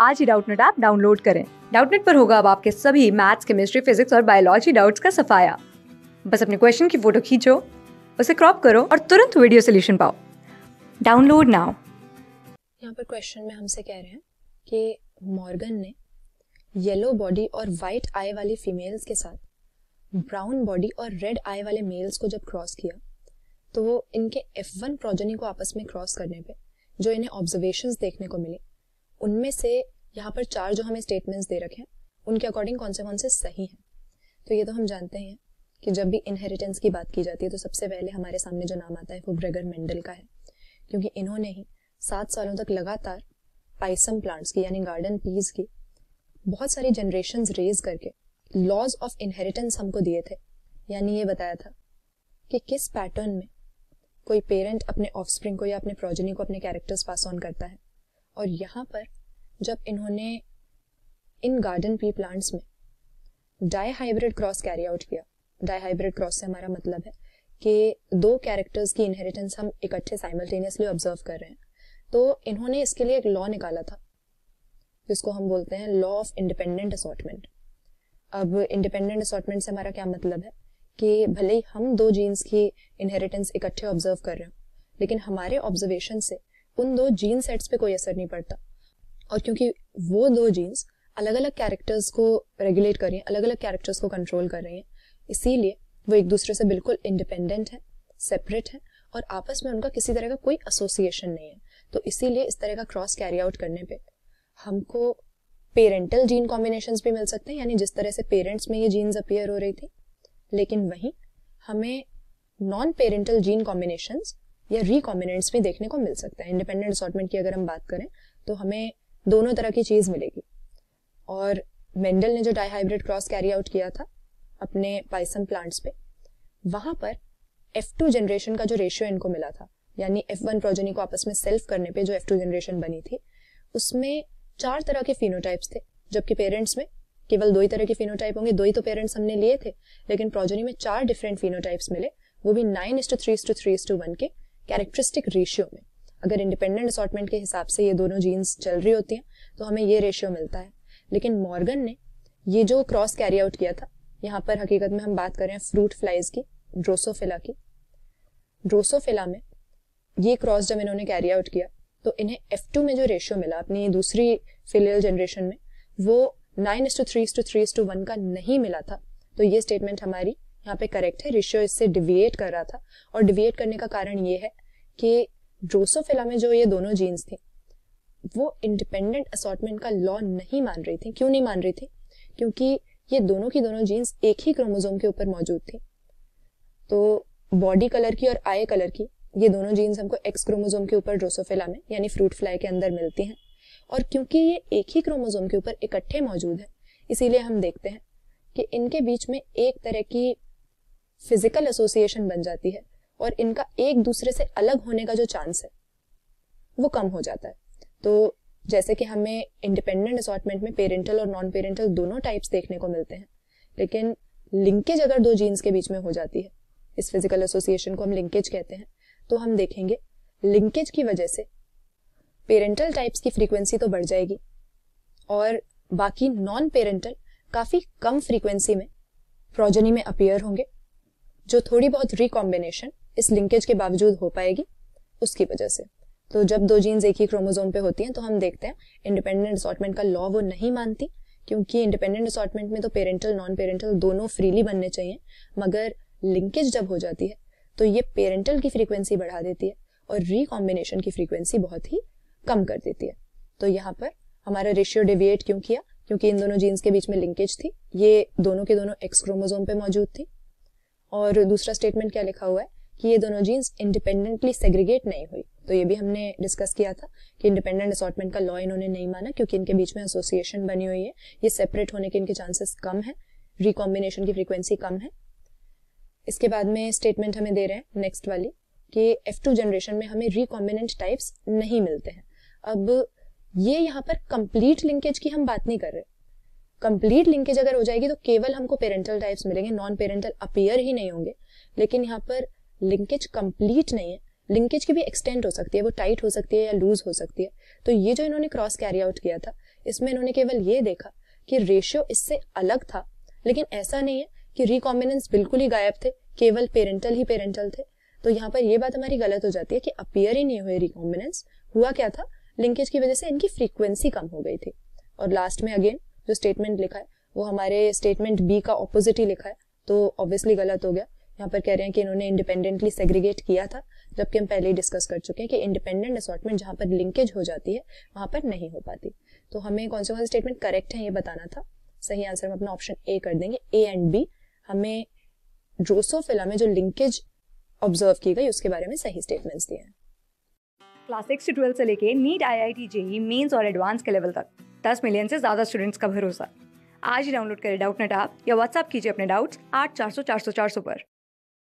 आज ही Doubtnut app download करें। डाउटनेट पर होगा अब आपके सभी मैथ्स, केमिस्ट्री, फिजिक्स और बायोलॉजी डाउट्स का सफाया। बस अपने क्वेश्चन की फ़ोटो खींचो, उसे क्रॉप करो और तुरंत वीडियो सोल्यूशन पाओ। Download now. यहाँ पर क्वेश्चन में हमसे कह रहे हैं कि मॉर्गन ने येलो बॉडी और वाइट आई वाली फीमेल्स के साथ ब्राउन बॉडी और रेड आई वाले मेल्स को जब क्रॉस किया तो वो इनके F1 प्रोजनी को आपस में क्रॉस करने पे, जो इन्हें ऑब्जर्वेशंस देखने को मिले उनमें से यहाँ पर चार जो हमें स्टेटमेंट्स दे रखे हैं, उनके अकॉर्डिंग कौन से कौन से सही हैं। तो ये तो हम जानते हैं कि जब भी इनहेरिटेंस की बात की जाती है तो सबसे पहले हमारे सामने जो नाम आता है, वो ग्रेगर मेंडल का है। क्योंकि इन्होंने ही सात सालों तक लगातार पाइसम प्लांट्स की, यानी गार्डन पीज की, बहुत सारी जनरेशन रेज करके लॉज ऑफ़ इनहेरिटेंस हमको दिए थे। यानी ये बताया था कि किस पैटर्न में कोई पेरेंट अपने ऑफस्प्रिंग को या अपने प्रोजनी को, अपने कैरेक्टर्स पास ऑन करता है। और यहाँ पर जब इन्होंने इन गार्डन पी प्लांट्स में dihybrid cross carry out किया डाई हाइब्रिड क्रॉस से हमारा मतलब है कि दो कैरेक्टर्स की इनहेरिटेंस हम इकट्ठे साइमल्टेनियसली ऑब्ज़र्व कर रहे हैं। तो इन्होंने इसके लिए एक लॉ निकाला था, जिसको हम बोलते हैं लॉ ऑफ़ इंडिपेंडेंट असॉटमेंट अब इंडिपेंडेंट असॉटमेंट से हमारा क्या मतलब है कि भले ही हम दो जीन्स की इनहेरिटेंस इकट्ठे ऑब्ज़र्व कर रहे हो, लेकिन हमारे ऑब्जर्वेशन से उन दो जीन सेट्स पे कोई असर नहीं पड़ता। और क्योंकि वो दो जीन्स अलग अलग कैरेक्टर्स को रेगुलेट कर रही हैं अलग अलग कैरेक्टर्स को कंट्रोल कर रही हैं, इसीलिए वो एक दूसरे से बिल्कुल इंडिपेंडेंट है सेपरेट है, और आपस में उनका किसी तरह का कोई एसोसिएशन नहीं है। तो इसीलिए इस तरह का क्रॉस कैरी आउट करने पे हमको पेरेंटल जीन कॉम्बिनेशन भी मिल सकते हैं, यानी जिस तरह से पेरेंट्स में ये जीन्स अपियर हो रही थी, लेकिन वहीं हमें नॉन पेरेंटल जीन कॉम्बिनेशन या रिकॉम्बिनेंट्स भी देखने को मिल सकता है। इंडिपेंडेंट असॉटमेंट की अगर हम बात करें तो हमें दोनों तरह की चीज़ मिलेगी। और मेंडल ने जो डाईहाइब्रिड क्रॉस कैरी आउट किया था, अपने पाइसम प्लांट्स पे, वहाँ पर F2 जनरेशन का जो रेशियो इनको मिला था, यानी F1 प्रोजेनी को आपस में सेल्फ करने पे जो F2 जनरेशन बनी थी, उसमें चार तरह के फिनोटाइप्स थे, जबकि पेरेंट्स में केवल दो ही तरह के फिनोटाइप होंगे। दो ही तो पेरेंट्स हमने लिए थे, लेकिन प्रोजेनी में चार डिफरेंट फिनोटाइप्स मिले, वो भी nine is to three is to three is to one के। कैरेक्टरिस्टिक रेशियो में। अगर इंडिपेंडेंट असॉटमेंट के हिसाब से ये दोनों जीन्स चल रही होती हैं तो हमें ये रेशियो मिलता है। लेकिन मॉर्गन ने ये जो क्रॉस कैरी आउट किया था, यहाँ पर हकीकत में हम बात कर रहे हैं फ्रूट फ्लाइज की ड्रोसोफिला की। ड्रोसोफिला में ये क्रॉस जब इन्होंने कैरी आउट किया तो इन्हें F2 में जो रेशियो मिला अपनी दूसरी फिलियल जनरेशन में, वो nine is to three to three to one का नहीं मिला था। तो ये स्टेटमेंट हमारी यहाँ पे करेक्ट है रेशियो इससे डिविएट कर रहा था। और डिविएट करने का कारण ये है कि ड्रोसोफिला में जो ये दोनों जीन्स थी, वो इंडिपेंडेंट असॉटमेंट का लॉ नहीं मान रही थी। क्यों नहीं मान रही थी? क्योंकि ये दोनों की दोनों जीन्स एक ही क्रोमोजोम के ऊपर मौजूद थी। तो बॉडी कलर की और आई कलर की, ये दोनों जीन्स हमको एक्स क्रोमोजोम के ऊपर ड्रोसोफिला में, यानी फ्रूट फ्लाई के अंदर मिलती हैं। और क्योंकि ये एक ही क्रोमोजोम के ऊपर इकट्ठे मौजूद है, इसीलिए हम देखते हैं कि इनके बीच में एक तरह की फ़िज़िकल एसोसिएशन बन जाती है। और इनका एक दूसरे से अलग होने का जो चांस है, वो कम हो जाता है। तो जैसे कि हमें इंडिपेंडेंट असॉर्टमेंट में पेरेंटल और नॉन पेरेंटल दोनों टाइप्स देखने को मिलते हैं, लेकिन लिंकेज अगर दो जीन्स के बीच में हो जाती है, इस फ़िज़िकल एसोसिएशन को हम लिंकेज कहते हैं तो हम देखेंगे लिंकेज की वजह से पेरेंटल टाइप्स की फ्रीक्वेंसी तो बढ़ जाएगी और बाकी नॉन पेरेंटल काफ़ी कम फ्रीक्वेंसी में प्रोजनी में अपियर होंगे, जो थोड़ी बहुत रिकॉम्बिनेशन इस लिंकेज के बावजूद हो पाएगी उसकी वजह से। तो जब दो जीन्स एक ही क्रोमोजोम पे होती हैं तो हम देखते हैं इंडिपेंडेंट असॉटमेंट का लॉ वो नहीं मानती, क्योंकि इंडिपेंडेंट असॉटमेंट में तो पेरेंटल नॉन पेरेंटल दोनों फ्रीली बनने चाहिए, मगर लिंकेज जब हो जाती है तो ये पेरेंटल की फ्रीक्वेंसी बढ़ा देती है और रिकॉम्बिनेशन की फ्रीक्वेंसी बहुत ही कम कर देती है। तो यहाँ पर हमारा रेशियो डिविएट क्यों किया? क्योंकि इन दोनों जीन्स के बीच में लिंकेज थी, ये दोनों के दोनों एक्स क्रोमोजोम पे मौजूद थी। और दूसरा स्टेटमेंट क्या लिखा हुआ है? कि ये दोनों जीन्स इंडिपेंडेंटली सेग्रीगेट नहीं हुई। तो ये भी हमने डिस्कस किया था कि इंडिपेंडेंट असॉर्टमेंट का लॉ इन्होंने नहीं माना, क्योंकि इनके बीच में एसोसिएशन बनी हुई है। ये सेपरेट होने के इनके चांसेस कम है। रिकॉम्बिनेशन की फ्रीक्वेंसी कम है। इसके बाद में स्टेटमेंट हमें दे रहे हैं नेक्स्ट वाली, कि F2 जनरेशन में हमें रिकॉम्बिनेंट टाइप्स नहीं मिलते हैं। अब ये यहाँ पर कंप्लीट लिंकेज की हम बात नहीं कर रहे। कंप्लीट लिंकेज अगर हो जाएगी तो केवल हमको पेरेंटल टाइप्स मिलेंगे नॉन पेरेंटल अपियर ही नहीं होंगे। लेकिन यहाँ पर लिंकेज कंप्लीट नहीं है। लिंकेज की भी एक्सटेंड हो सकती है, वो टाइट हो सकती है या लूज हो सकती है। तो ये जो इन्होंने क्रॉस कैरी आउट किया था, इसमें इन्होंने केवल ये देखा कि रेशियो इससे अलग था। लेकिन ऐसा नहीं है कि रिकॉम्बिनेंस बिल्कुल ही गायब थे, केवल पेरेंटल ही पेरेंटल थे। तो यहाँ पर ये बात हमारी गलत हो जाती है कि अपियर ही नहीं हुए रिकॉम्बिनेंस हुआ क्या था? लिंकेज की वजह से इनकी फ्रीक्वेंसी कम हो गई थी। और लास्ट में अगेन जो स्टेटमेंट लिखा है, वो हमारे स्टेटमेंट बी का ऑपोजिट ही लिखा है। तो ऑब्वियसली गलत हो गया। यहाँ पर कह रहे हैं कि इन्होंने इंडिपेंडेंटली सेग्रीगेट किया था, जबकि हम पहले ही डिस्कस कर चुके हैं कि इंडिपेंडेंट असॉर्टमेंट जहाँ पर लिंकेज हो जाती है, वहाँ पर नहीं हो पाती। तो हमें कौन से कौन से स्टेटमेंट करेक्ट है ये बताना था? सही आंसर में अपना ऑप्शन ए कर देंगे। ए एंड बी हमें ड्रोसोफिला में जो लिंकेज ऑब्ज़र्व की गई, उसके बारे में सही स्टेटमेंट्स दिए हैं। क्लास सिक्स से ट्वेल्थ से लेके NEET I I T JEE mains और एडवांस के लेवल तक। दस मिलियन से ज़्यादा स्टूडेंट्स का भरोसा। आज ही डाउनलोड करें डाउट नेट आप या व्हाट्सअप कीजिए अपने डाउट्स आठ चार सौ चार सौ चार सौ पर।